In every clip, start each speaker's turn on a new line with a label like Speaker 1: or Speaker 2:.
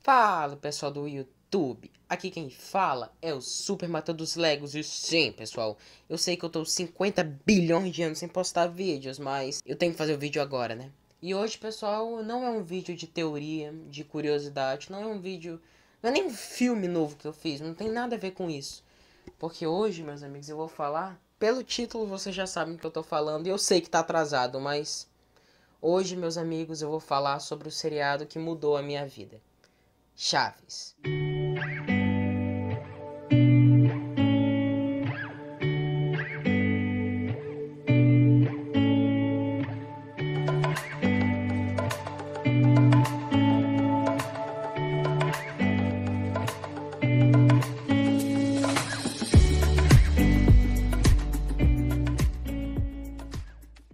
Speaker 1: Fala pessoal do YouTube, aqui quem fala é o Super Mata dos Legos e sim pessoal, eu sei que eu tô 50 bilhões de anos sem postar vídeos, mas eu tenho que fazer o vídeo agora né. E hoje pessoal, não é um vídeo de teoria, de curiosidade, não é um vídeo, não é nem um filme novo que eu fiz, não tem nada a ver com isso. Porque hoje meus amigos eu vou falar, pelo título vocês já sabem o que eu tô falando e eu sei que tá atrasado, mas... Hoje, meus amigos, eu vou falar sobre o seriado que mudou a minha vida. Chaves.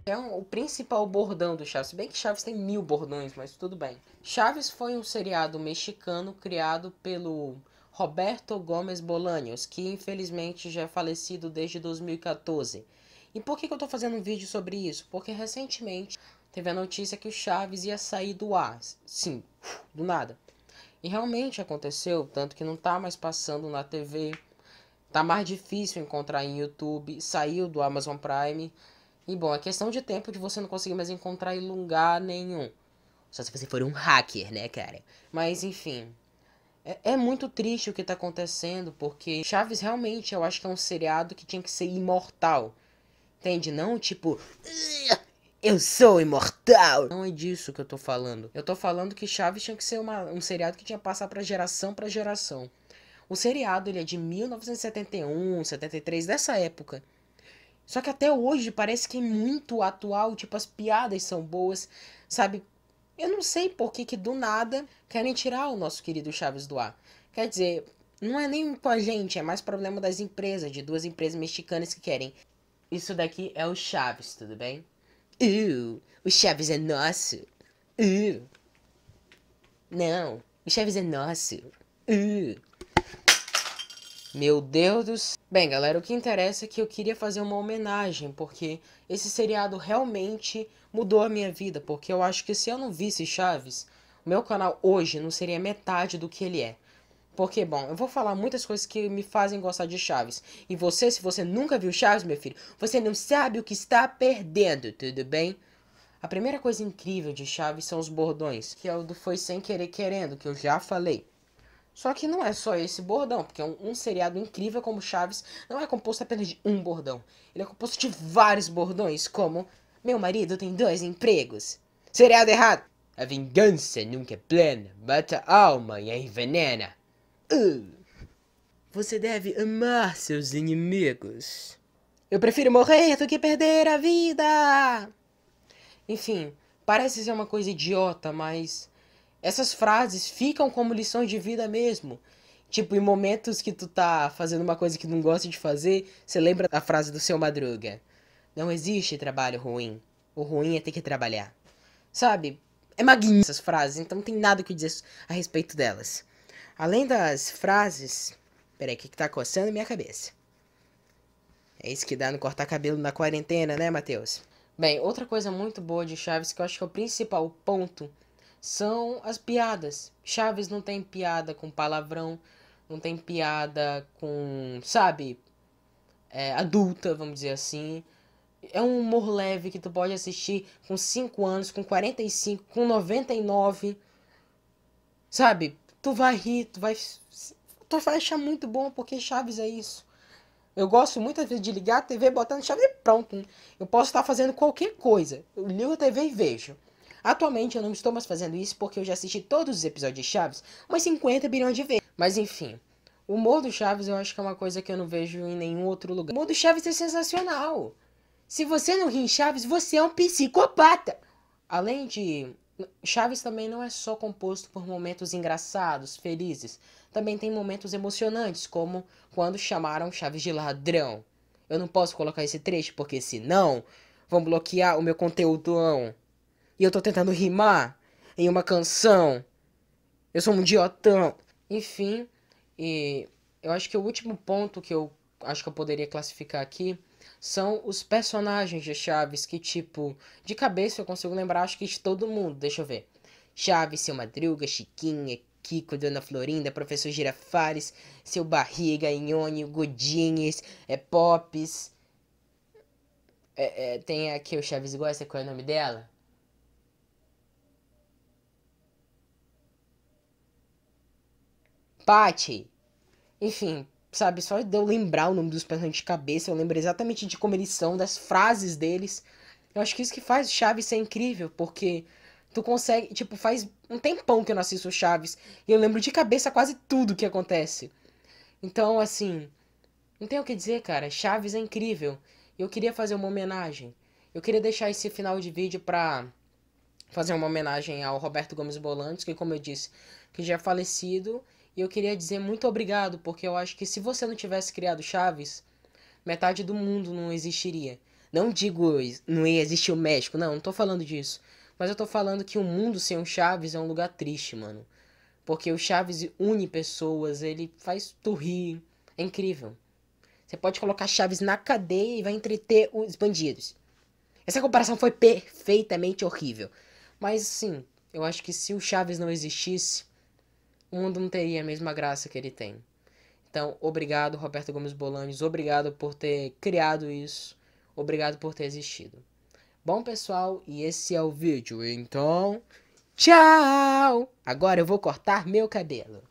Speaker 1: É um, o principal bordão do Chaves. Se bem que Chaves tem mil bordões, mas tudo bem. Chaves foi um seriado mexicano criado pelo Roberto Gomes Bolaños, que infelizmente já é falecido desde 2014. E por que, que eu tô fazendo um vídeo sobre isso? Porque recentemente teve a notícia que o Chaves ia sair do ar. Sim, do nada. E realmente aconteceu, tanto que não tá mais passando na TV. Tá mais difícil encontrar em YouTube. Saiu do Amazon Prime. E bom, é questão de tempo de você não conseguir mais encontrar em lugar nenhum. Só se você for um hacker, né, cara? Mas enfim. É, é, muito triste o que tá acontecendo, porque Chaves realmente eu acho que é um seriado que tinha que ser imortal. Entende? Não tipo. Eu sou imortal! Não é disso que eu tô falando. Eu tô falando que Chaves tinha que ser uma, um seriado que tinha que passar pra geração pra geração. O seriado ele é de 1971, 73, dessa época. Só que até hoje parece que é muito atual, tipo, as piadas são boas, sabe? Eu não sei por que, que do nada querem tirar o nosso querido Chaves do ar. Quer dizer, não é nem com a gente, é mais problema das empresas, de duas empresas mexicanas que querem. Isso daqui é o Chaves, tudo bem? Uh, o Chaves é nosso. Uh. Não, o Chaves é nosso. Uh. Meu Deus do céu. Bem, galera, o que interessa é que eu queria fazer uma homenagem, porque esse seriado realmente mudou a minha vida, porque eu acho que se eu não visse Chaves, o meu canal hoje não seria metade do que ele é. Porque, bom, eu vou falar muitas coisas que me fazem gostar de Chaves. E você, se você nunca viu Chaves, meu filho, você não sabe o que está perdendo, tudo bem? A primeira coisa incrível de Chaves são os bordões, que é o do Foi Sem Querer Querendo, que eu já falei. Só que não é só esse bordão, porque um, um, seriado incrível como Chaves não é composto apenas de um bordão. Ele é composto de vários bordões, como Meu marido tem dois empregos. Seriado errado. A vingança nunca é plena, mata a alma e a envenena. Uh. Você deve amar seus inimigos. Eu prefiro morrer do que perder a vida. Enfim, parece ser uma coisa idiota, mas essas frases ficam como lições de vida mesmo. Tipo, em momentos que tu tá fazendo uma coisa que não gosta de fazer, você lembra da frase do seu Madruga. Não existe trabalho ruim. O ruim é ter que trabalhar. Sabe? É maguinha essas frases, então não tem nada que dizer a respeito delas. Além das frases... Peraí, o que, que tá coçando minha cabeça? É isso que dá no cortar cabelo na quarentena, né, Matheus? Bem, outra coisa muito boa de Chaves, que eu acho que é o principal ponto são as piadas. Chaves não tem piada com palavrão, não tem piada com, sabe, é, adulta, vamos dizer assim. É um humor leve que tu pode assistir com 5 anos, com 45, com 99. Sabe? Tu vai rir, tu vai. Tu vai achar muito bom, porque Chaves é isso. Eu gosto muitas vezes de ligar a TV, botando Chaves e pronto. Eu posso estar fazendo qualquer coisa. Eu ligo a TV e vejo. Atualmente eu não estou mais fazendo isso porque eu já assisti todos os episódios de Chaves umas 50 bilhões de vezes. Mas enfim, o humor do Chaves eu acho que é uma coisa que eu não vejo em nenhum outro lugar. O humor do Chaves é sensacional. Se você não ri em Chaves, você é um psicopata. Além de. Chaves também não é só composto por momentos engraçados, felizes. Também tem momentos emocionantes, como quando chamaram Chaves de ladrão. Eu não posso colocar esse trecho porque senão vão bloquear o meu conteúdo e eu tô tentando rimar em uma canção. Eu sou um idiotão. Enfim, e eu acho que o último ponto que eu acho que eu poderia classificar aqui são os personagens de Chaves que, tipo, de cabeça eu consigo lembrar, acho que de todo mundo. Deixa eu ver. Chaves, Seu Madruga, Chiquinha, Kiko, Dona Florinda, Professor Girafares, Seu Barriga, Inhone, Godinhas, é Pops. É, é, tem aqui o Chaves Gosta, qual é o nome dela? Pati. Enfim, sabe, só de eu lembrar o nome dos personagens de cabeça, eu lembro exatamente de como eles são, das frases deles. Eu acho que isso que faz Chaves ser incrível, porque tu consegue, tipo, faz um tempão que eu não assisto Chaves, e eu lembro de cabeça quase tudo que acontece. Então, assim, não tem o que dizer, cara, Chaves é incrível. Eu queria fazer uma homenagem. Eu queria deixar esse final de vídeo pra fazer uma homenagem ao Roberto Gomes Bolantes, que como eu disse, que já é falecido e eu queria dizer muito obrigado, porque eu acho que se você não tivesse criado Chaves, metade do mundo não existiria. Não digo não ia existir o México, não, não tô falando disso. Mas eu tô falando que o mundo sem o Chaves é um lugar triste, mano. Porque o Chaves une pessoas, ele faz tu rir. É incrível. Você pode colocar Chaves na cadeia e vai entreter os bandidos. Essa comparação foi perfeitamente horrível. Mas sim, eu acho que se o Chaves não existisse, o mundo não teria a mesma graça que ele tem. Então, obrigado, Roberto Gomes Bolanes. Obrigado por ter criado isso. Obrigado por ter existido. Bom, pessoal, e esse é o vídeo. Então, tchau! Agora eu vou cortar meu cabelo.